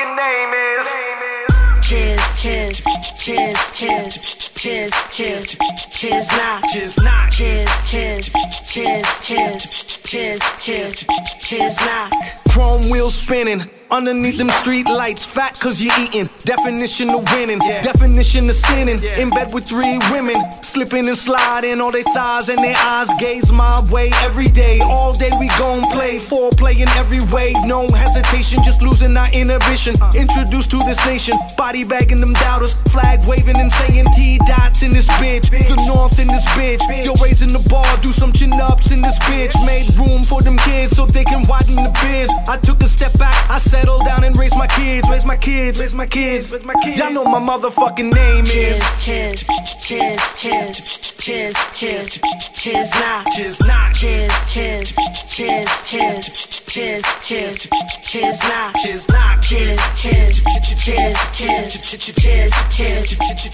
motherfucking name is. Chiz, chiz, chiz, chiz, chiz, chiz, chiz, not, chiz, not, chiz, chiz, chiz, chiz, chiz, chiz, chiz, not. Chrome wheels spinning. Underneath them street lights, fat cause you're eating. Definition of winning, definition of sinning. In bed with three women, slipping and sliding. All their thighs and their eyes gaze my way every day. All day we gon' play, foreplay in every way. No hesitation, just losing our inhibition. Uh. Introduced to this nation, body bagging them doubters. Flag waving and saying T dots in this bitch. The north in this bitch. Yo, raising the bar, do some chin ups in this bitch. Biz. I took a step back, I settled down and raised my kids, raised my kids, raised my kids, raised my kids. Y'all know my motherfucking name is. Cheers, cheers, cheers, cheers, cheers, cheers, knock. Cheers, knock. Cheers, cheers, cheers, cheers, cheers, cheers, cheers, knock. Cheers, knock. Cheers, cheers, cheers, cheers, cheers, cheers,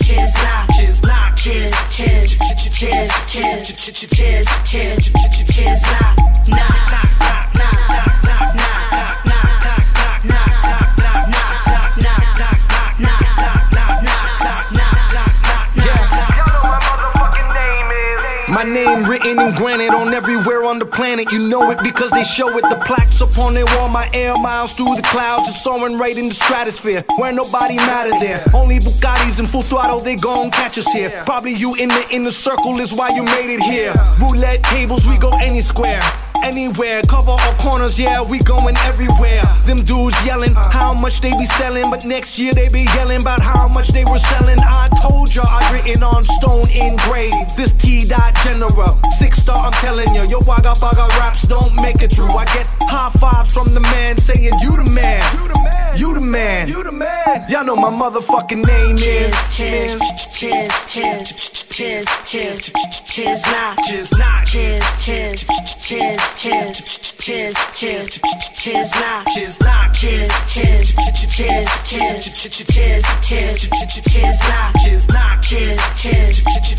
cheers, knock. Cheers. Cheers, cheers, cheers, cheers, cheers, cheers, cheers, My name written in granite on everywhere on the planet. You know it because they show it. The plaques upon their wall, my air miles through the clouds. It's soaring right in the stratosphere where nobody matter there. Only Bugattis in full throttle, they gon' catch us here. Probably you in the inner circle is why you made it here. Roulette tables, we go any square. Anywhere, cover all corners, yeah, we going everywhere. Them dudes yelling how much they be selling, but next year they be yelling about how much they were selling. I told ya, I written on stone engraved. This T general, six star, I'm telling ya. Yo, wagga bagga raps don't make it true. I get high fives from the man saying, You the man, you the man, you the man, you the man. Y'all know my motherfucking name is. Cheers, cheers, cheers, cheers, cheers, cheers, knock. Cheers, knock. Cheers, cheers, cheers, cheers, cheers, cheers, cheers, knock. Cheers, knock. Cheers, cheers, cheers, cheers, cheers, cheers, cheers, knock. Cheers, knock. Cheers, cheers,